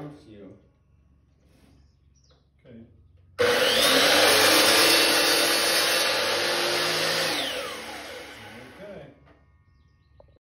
around you.